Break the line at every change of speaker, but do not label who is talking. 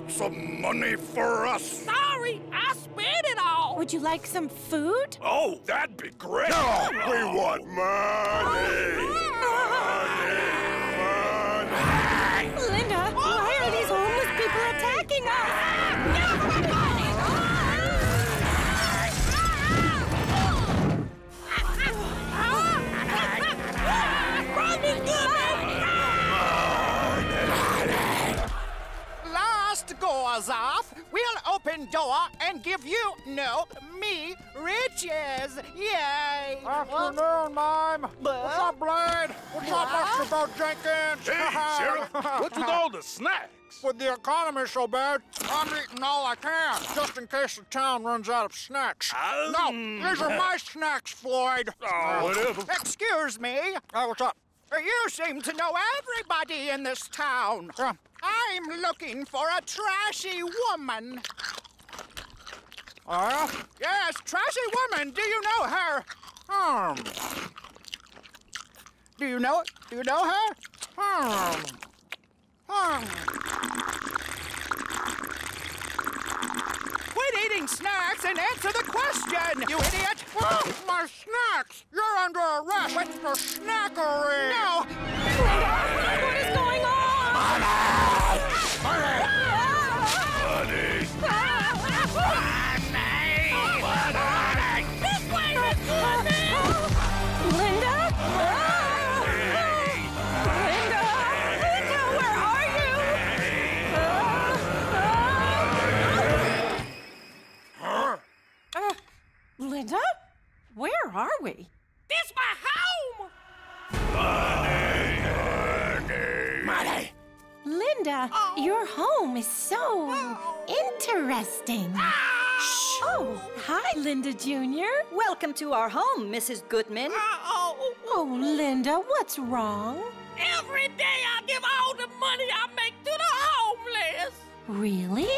got some money for us?
Sorry, I spent it all.
Would you like some food?
Oh, that'd be great. No, we want money.
Linda,
Last goes off, we'll open door and give you, no, me, riches. Yay!
Afternoon, Mime. What's up, Blade? What's up, Mr. Bo Jenkins?
Hey, Sheriff, what's with all the snacks?
With the economy so bad, I'm eating all I can, just in case the town runs out of snacks. Oh. No, these are my snacks, Floyd.
Oh, whatever.
Excuse me.
Hey, what's up?
You seem to know everybody in this town.
Yeah.
I'm looking for a trashy woman.
Oh, yeah?
Yes, trashy woman. Do you know her?
Hmm.
Do you know it? Do you know her?
Hmm. Hmm.
Quit eating snacks and answer the question, you idiot!
Oh, my snacks! You're under arrest for snackery!
No!
Linda? Where are we?
This my home.
Money! Money! Money!
Linda, oh. your home is so oh. interesting. Ah. Shh. Oh, hi, Linda Jr.
Welcome to our home, Mrs. Goodman.
Oh,
Oh, Linda, what's wrong?
every day I give all the money I make to the homeless.
Really?